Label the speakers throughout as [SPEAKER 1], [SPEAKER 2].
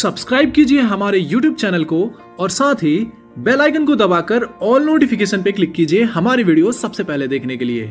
[SPEAKER 1] subscribe कीजिए हमारे YouTube channel को और साथ ही बेल आइकन को दबाकर ऑल नोटिफिकेशन पे क्लिक कीजिए हमारी वीडियो सबसे पहले देखने के लिए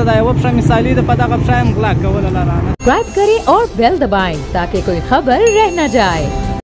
[SPEAKER 2] दादा वो पशा मिसाली तो पता कब शायद मुगला कवल अल्लाह राना
[SPEAKER 3] सब्सक्राइब करें और बेल दबाएं ताकि कोई खबर रह न जाए